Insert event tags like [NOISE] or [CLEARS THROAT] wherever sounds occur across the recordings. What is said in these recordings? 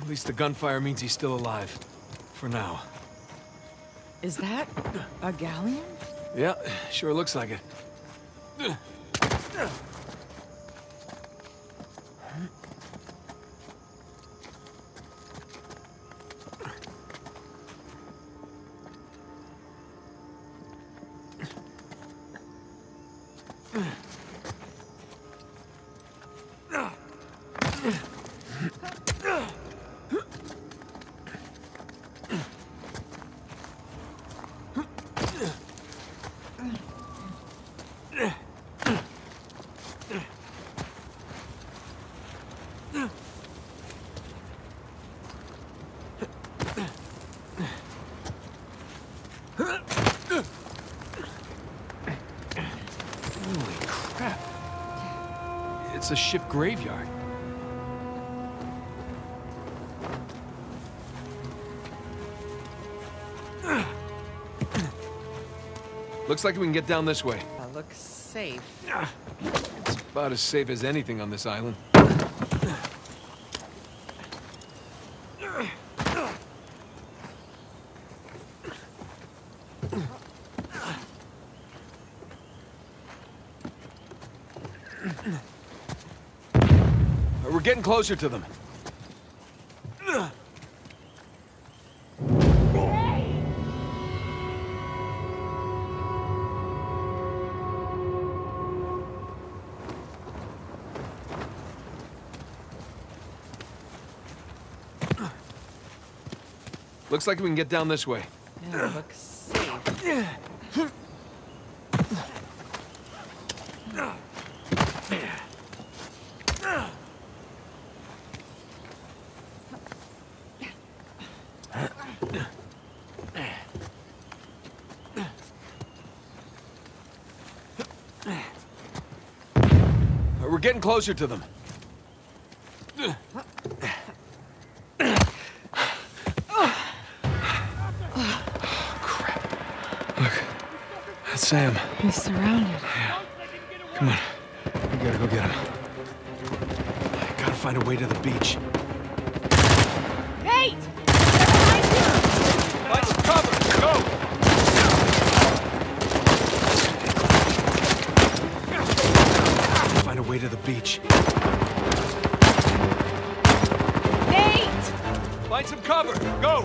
At least the gunfire means he's still alive. For now. Is that a galleon? Yeah, sure looks like it. It's a ship graveyard. Looks like we can get down this way. That looks safe. It's about as safe as anything on this island. We're getting closer to them. Looks like we can get down this way. Yeah, looks safe. We're getting closer to them. Crap. Look. That's Sam. He's surrounded. Yeah. Come on. We gotta go get him. I gotta find a way to the beach. Nate! Let's cover! Go! Find a way to the beach. Nate! Find some cover! Go!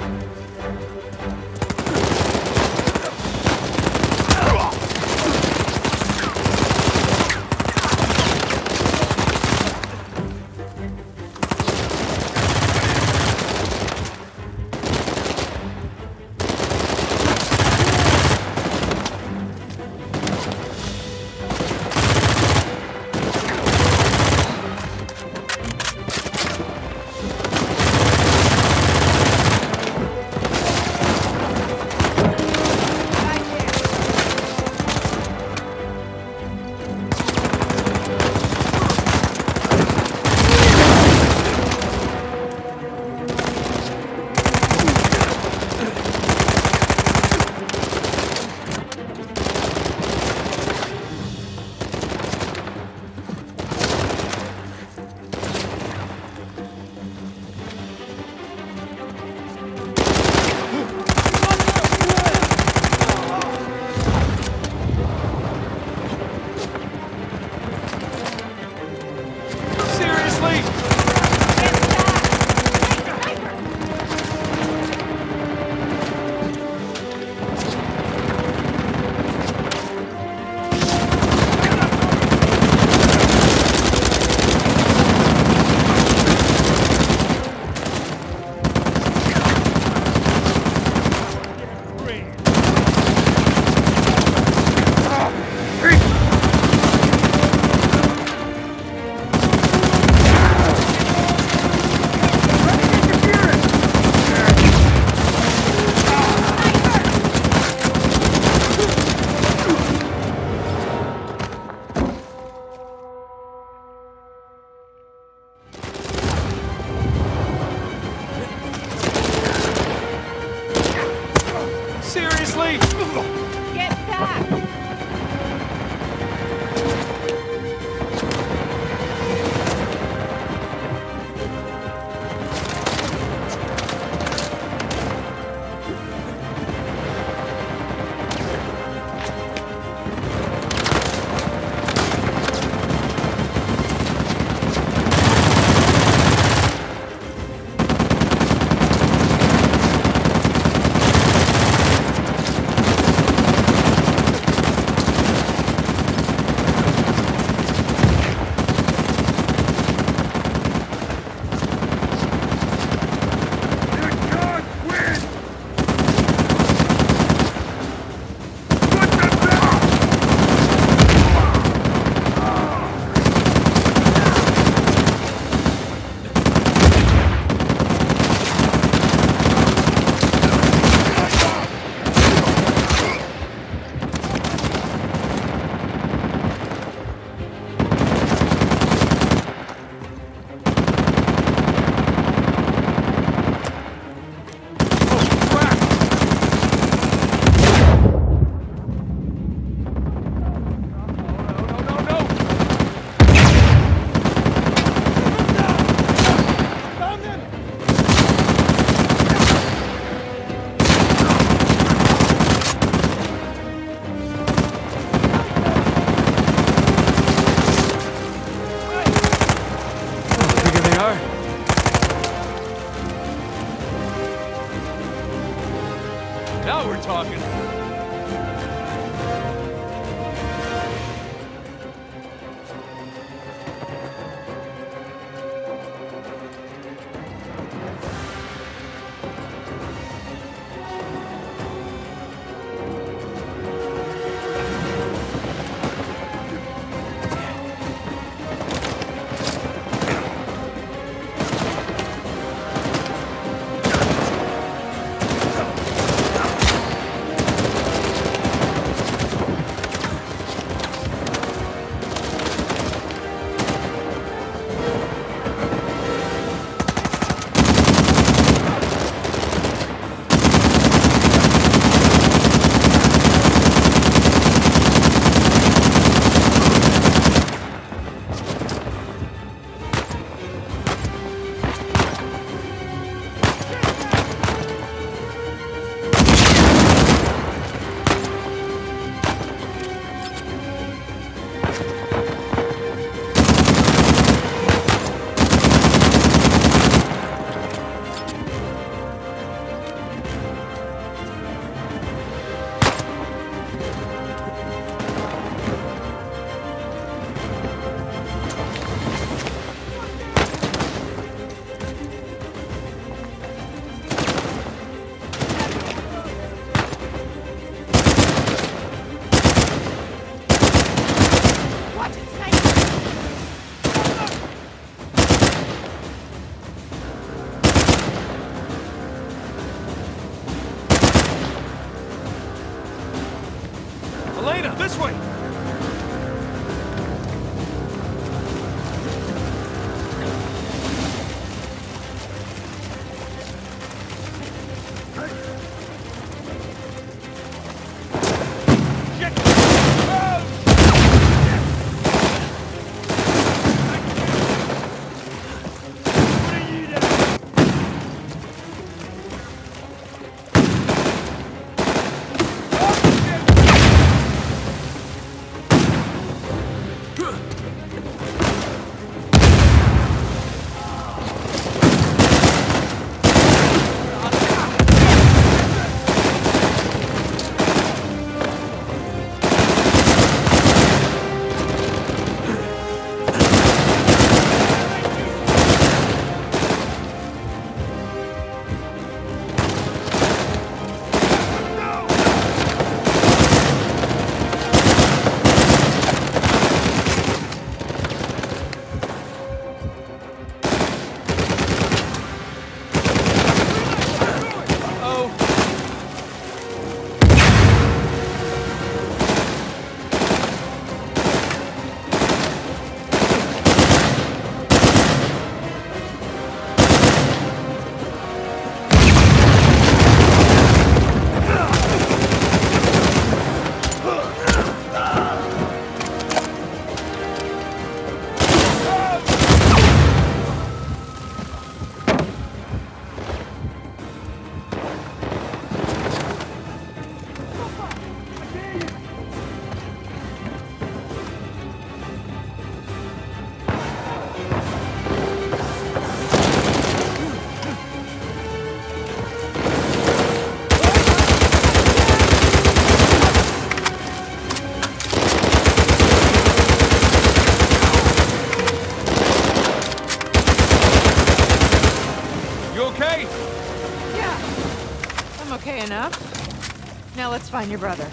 Find your brother.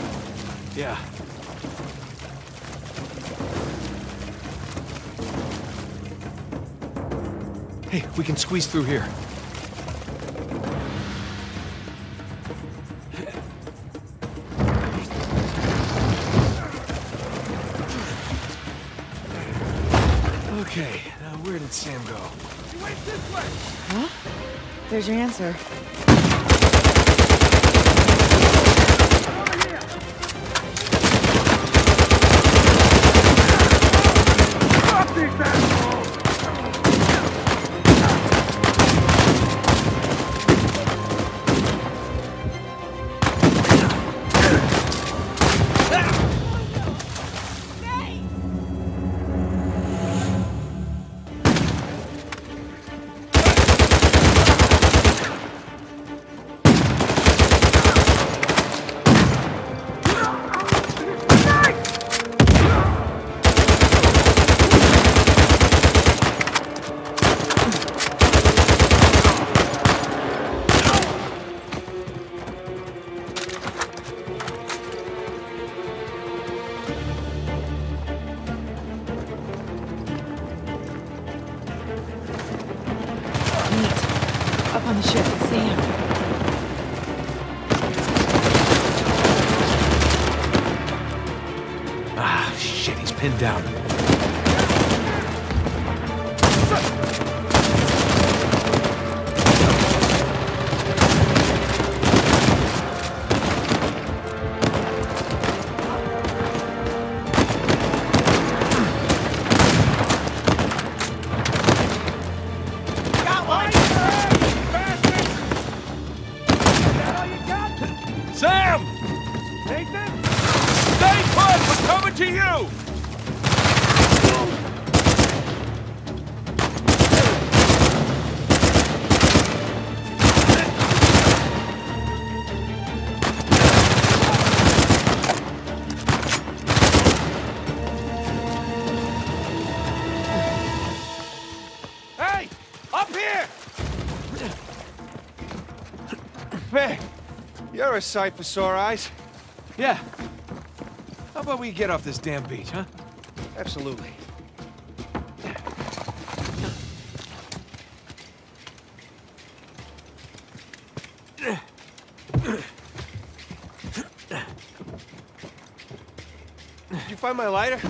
Yeah. Hey, we can squeeze through here. Okay, now where did Sam go? He went this way! Huh? There's your answer. Sam! Nathan? Stay put! We're coming to you! You're a sight for sore eyes. Yeah. How about we get off this damn beach, huh? Absolutely. Did you find my lighter?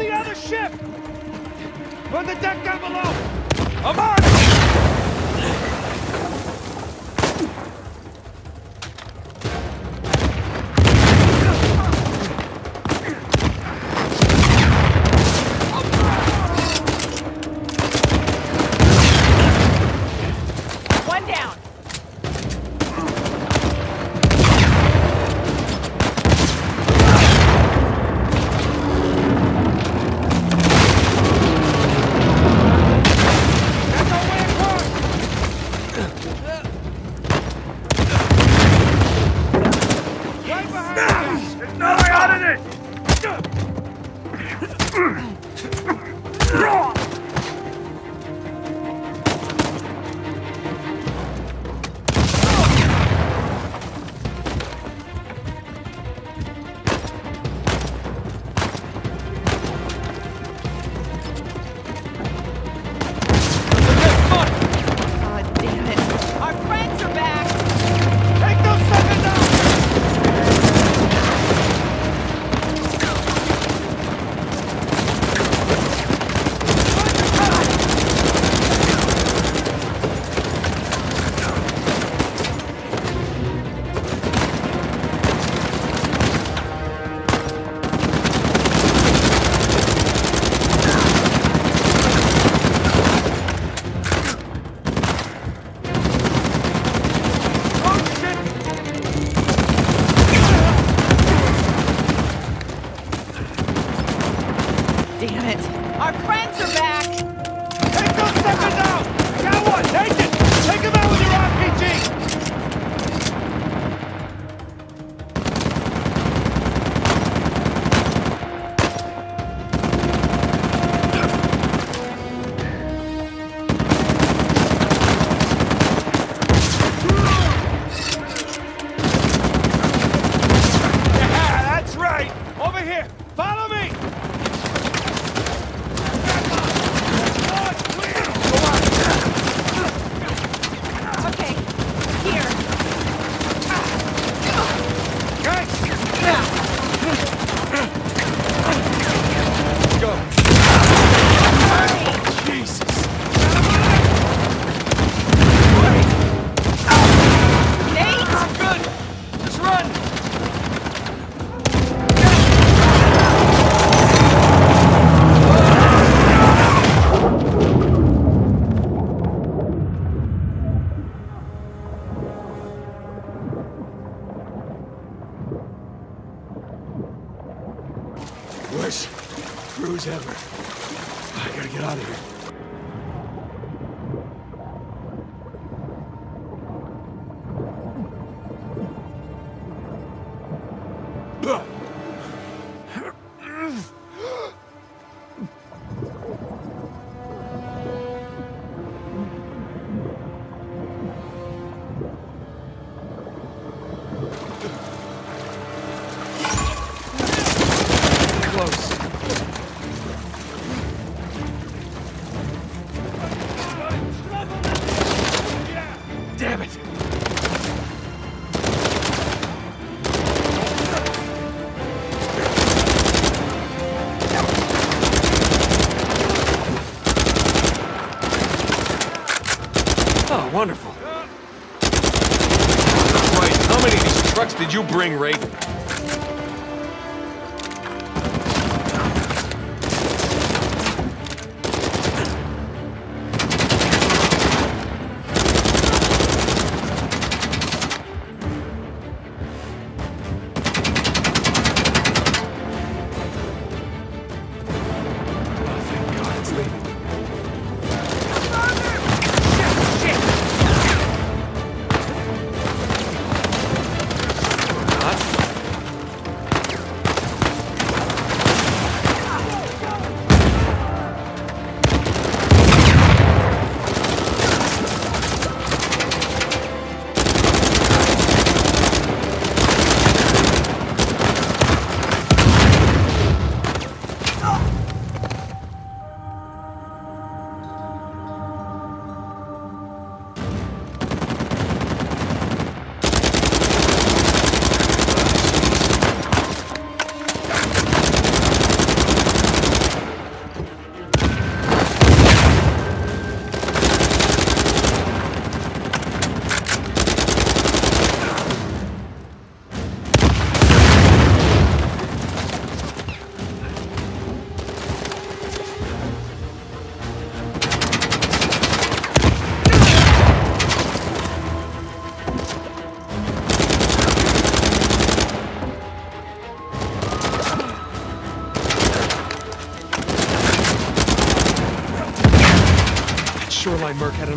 The other ship! On the deck down below! I'm on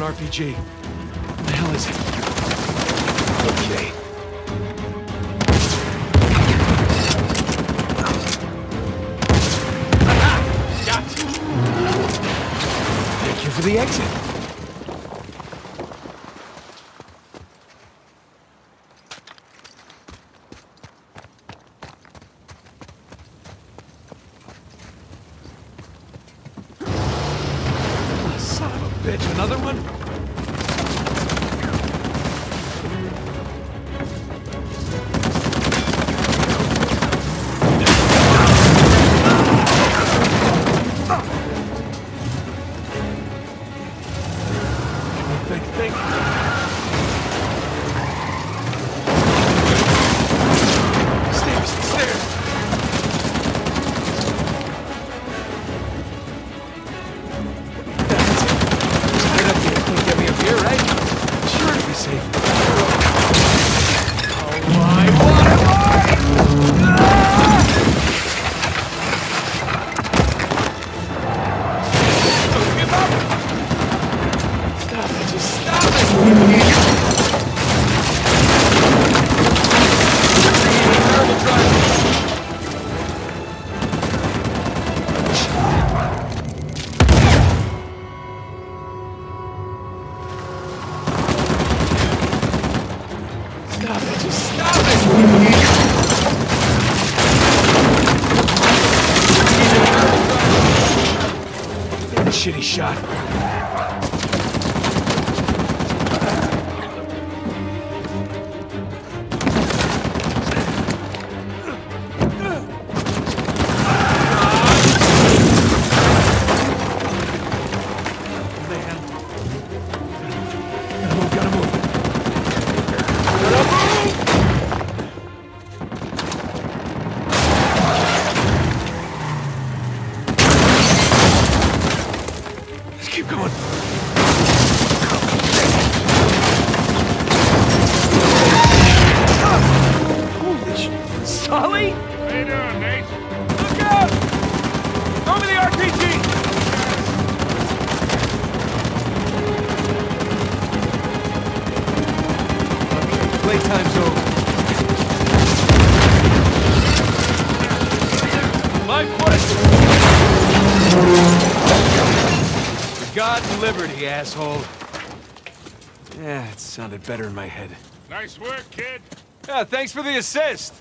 RPG. What the hell is it? Okay. Thank you for the exit. liberty, asshole. Yeah, it sounded better in my head. Nice work, kid. Yeah, thanks for the assist.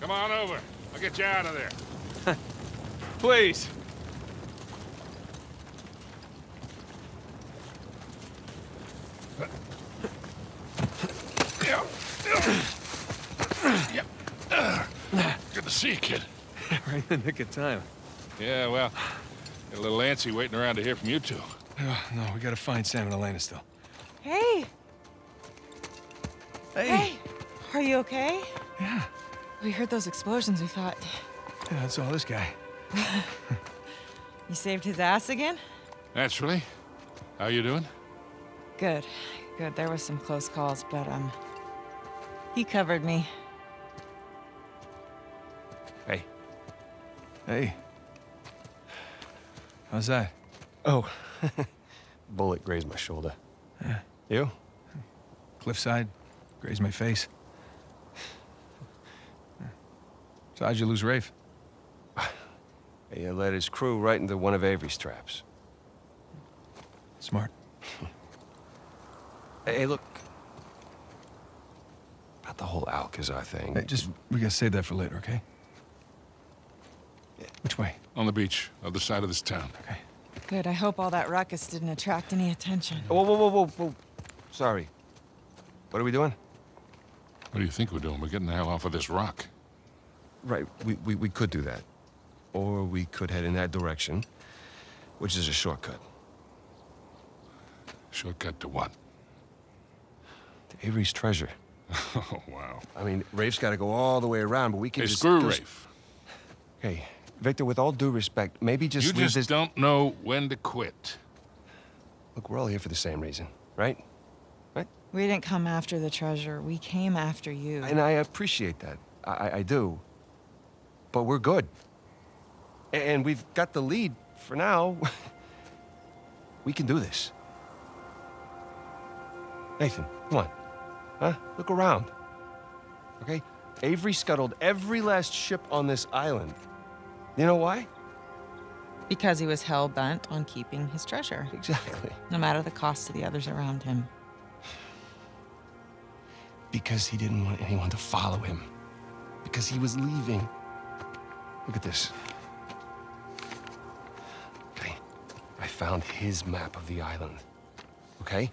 Come on over. I'll get you out of there. [LAUGHS] Please. Good to see you, kid. [LAUGHS] right in the nick of time. Yeah, well, Got a little antsy waiting around to hear from you two. Oh, no, we gotta find Sam and Elena still. Hey. Hey. Hey, are you okay? Yeah. We heard those explosions, we thought. Yeah, that's all this guy. [LAUGHS] you saved his ass again? Naturally. How you doing? Good. Good. There was some close calls, but, um... He covered me. Hey. Hey. How's that? Oh, [LAUGHS] bullet grazed my shoulder. You? Cliffside, grazed my face. So how'd you lose Rafe? [SIGHS] He led his crew right into one of Avery's traps. Smart. Hey, hey, look. About the whole Alcazar thing. Hey, just, we gotta save that for later, okay? Which way? On the beach, other side of this town. Okay. Good. I hope all that ruckus didn't attract any attention. Whoa, whoa, whoa, whoa, whoa. Sorry. What are we doing? What do you think we're doing? We're getting the hell off of this rock. Right, we, we, we could do that. Or we could head in that direction, which is a shortcut. Shortcut to what? To Avery's treasure. [LAUGHS] Oh, wow. I mean, Rafe's got to go all the way around, but we can Hey, just... screw Rafe. Hey, Victor, with all due respect, maybe just You leave just this... don't know when to quit. Look, we're all here for the same reason, right? Right? We didn't come after the treasure. We came after you. And I appreciate that. I, I- I do. But we're good. A- And we've got the lead for now. [LAUGHS] we can do this. Nathan, come on. Huh? Look around. Okay? Avery scuttled every last ship on this island. You know why? Because he was hell bent on keeping his treasure, Exactly. no matter the cost to the others around him. Because he didn't want anyone to follow him. Because he was leaving. Look at this. Okay. I found his map of the island. Okay?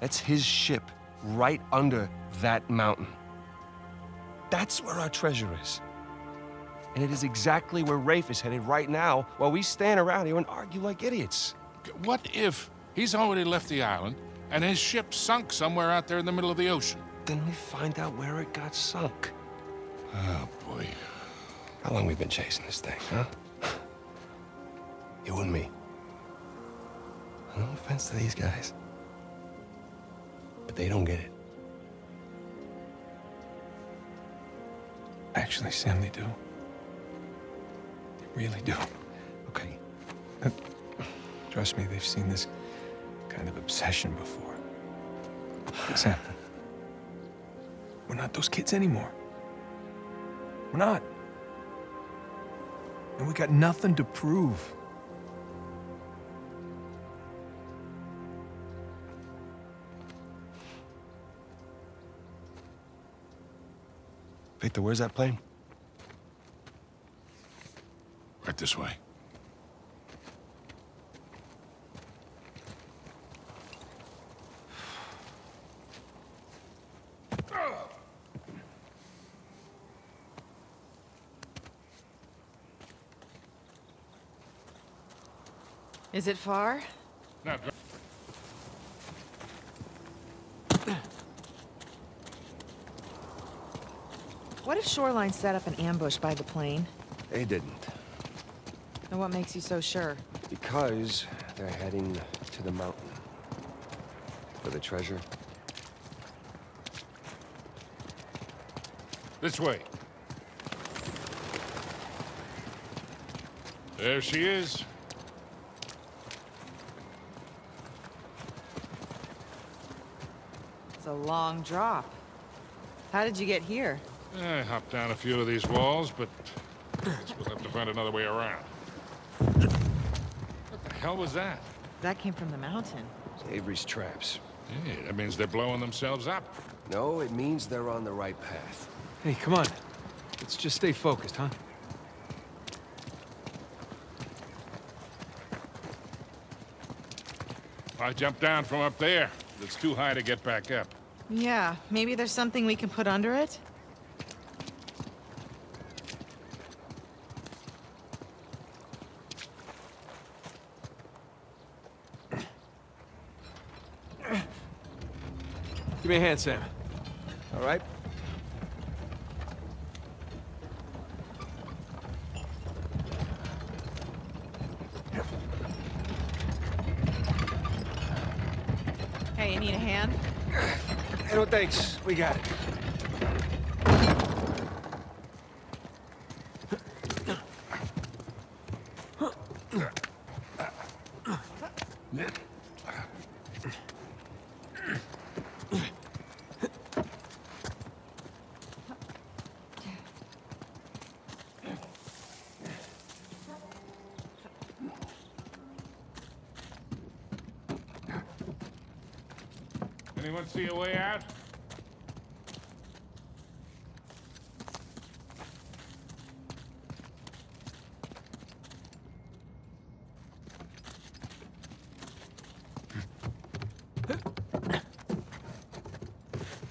That's his ship right under that mountain. That's where our treasure is. And it is exactly where Rafe is headed right now while we stand around here and argue like idiots. What if he's already left the island and his ship sunk somewhere out there in the middle of the ocean? Then we find out where it got sunk. Oh, boy. How long we been chasing this thing, huh? You and me. No offense to these guys. But they don't get it. Actually, Sam, they do. Really do. Okay. Uh, trust me, they've seen this kind of obsession before. Sam, we're not those kids anymore. We're not. And we got nothing to prove. Victor, where's that plane? Right this way. Is it far? Now, dr- What if Shoreline set up an ambush by the plane? They didn't. And what makes you so sure? Because they're heading to the mountain. For the treasure. this way. There she is. It's a long drop. How did you get here? I hopped down a few of these walls, but guess [CLEARS THROAT] we'll have to find another way around. What the hell was that? That came from the mountain. It's Avery's traps. Hey, that means they're blowing themselves up. No, it means they're on the right path. Hey, come on. Let's just stay focused, huh? I jumped down from up there. It's too high to get back up. Yeah, maybe there's something we can put under it? Give me a hand, Sam. All right? Hey, you need a hand? Hey, no thanks. We got it. Anyone see a way out?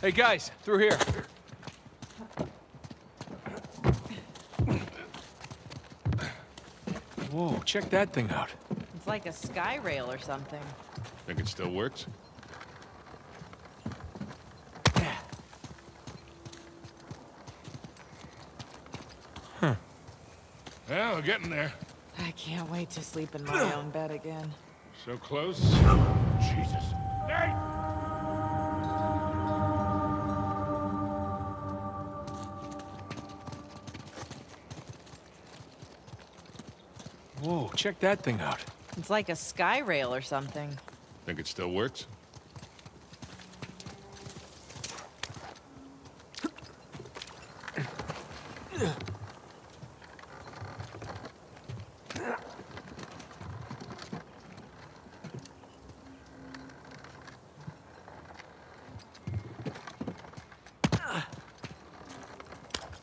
Hey, guys, through here. Whoa, check that thing out. It's like a sky rail or something. Think it still works? Yeah. Huh. Well, we're getting there. I can't wait to sleep in my own bed again. So close. Jesus. Check that thing out. It's like a sky rail or something. Think it still works?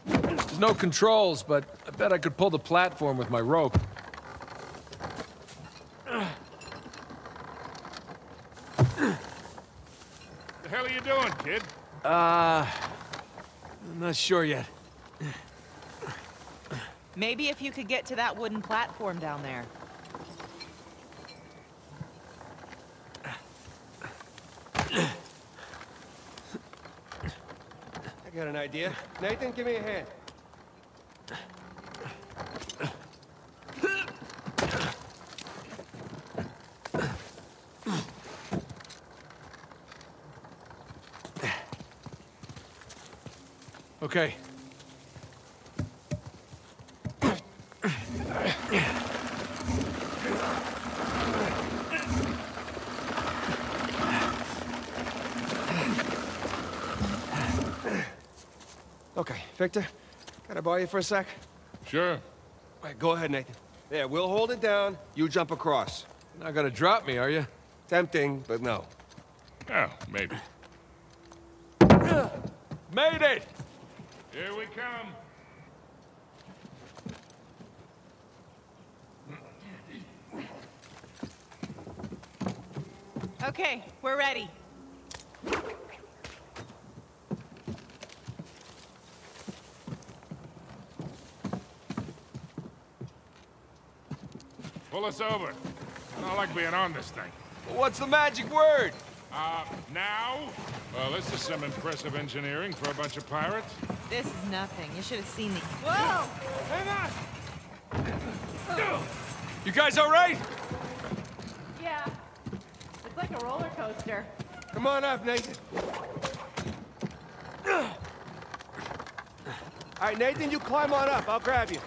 There's no controls, but I bet I could pull the platform with my rope. The hell are you doing, kid? Uh, I'm not sure yet. Maybe if you could get to that wooden platform down there. I got an idea. Nathan, give me a hand. Okay. Okay, Victor, can I borrow you for a sec? Sure. All right, go ahead, Nathan. There, we'll hold it down. You jump across. Not gonna drop me, are you? Tempting, but no. Oh, maybe. Made it! Here we come. Okay, we're ready. Pull us over. I don't like being on this thing. What's the magic word? Uh, now? Well, this is some impressive engineering for a bunch of pirates. This is nothing. You should have seen the. Whoa! Hang on! You guys all right? Yeah. It's like a roller coaster. Come on up, Nathan. All right, Nathan, you climb on up. I'll grab you.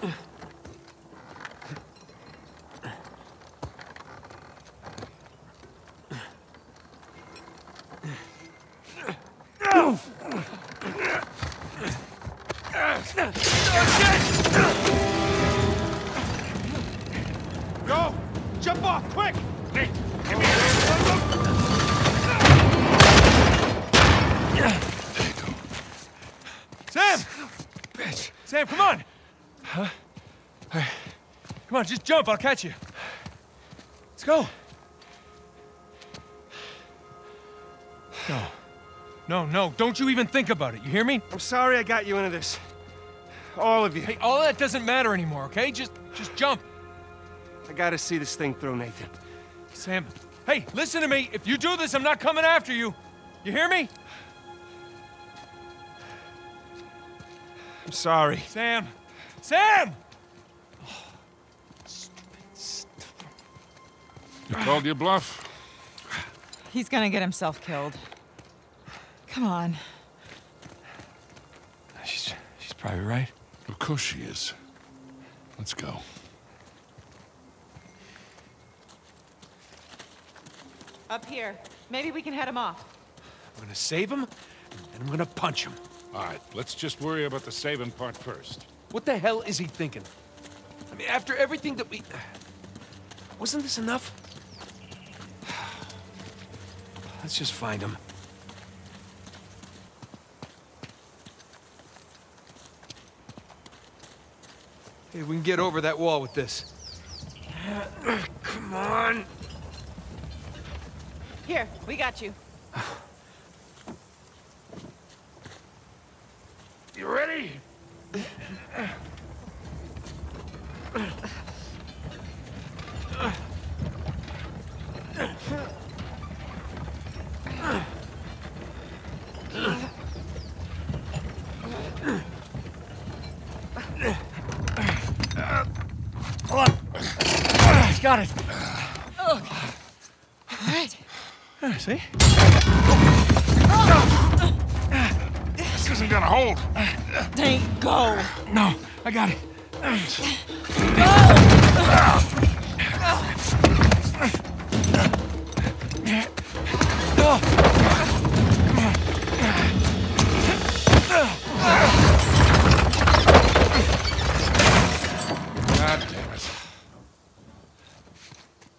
Go! Jump off, quick! Nate, give me a hand. Sam! Bitch. Sam, come on! Huh? Come on, just jump, I'll catch you. Let's go. No. No, no, don't you even think about it, you hear me? I'm sorry I got you into this. All of you. Hey, all that doesn't matter anymore, okay? Just, just jump. I gotta see this thing through, Nathan. Sam, hey, listen to me. If you do this, I'm not coming after you. You hear me? I'm sorry. Sam! Sam! Oh, you called your bluff. He's gonna get himself killed. Come on. She's, she's probably right. Of course she is. Let's go. Up here. Maybe we can head him off. I'm gonna save him, and I'm gonna punch him. All right, let's just worry about the saving part first. What the hell is he thinking? I mean, after everything that we... Wasn't this enough? [SIGHS] Let's just find him. Hey, we can get over that wall with this. Come on. Here, we got you. You ready? He's got it. All right. see? This isn't gonna hold. Dang, go. No, I got it. God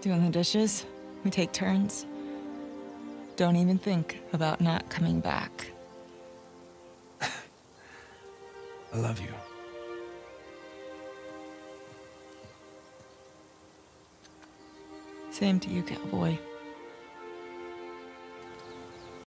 Doing the dishes, we take turns. Don't even think about not coming back. [LAUGHS] I love you. Same to you, cowboy.